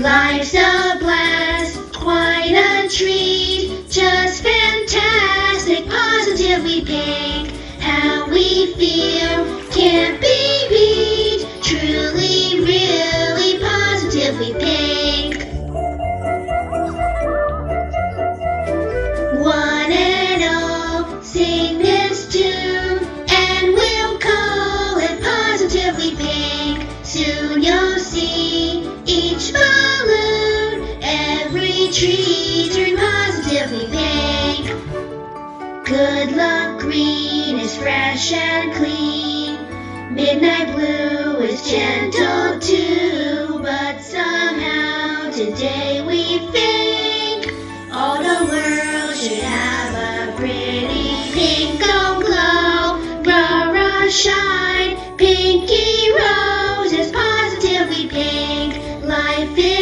Life's a blast, quite a treat, just fantastic, positively pink. How we feel can't be beat, truly, really, positively pink. One and all, sing You'll see each balloon, every tree turn positively pink. Good luck green is fresh and clean. Midnight blue is gentle too, but somehow today we think feel